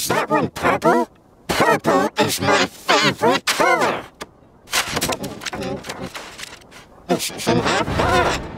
is that one purple? Purple is my favorite color. It's some half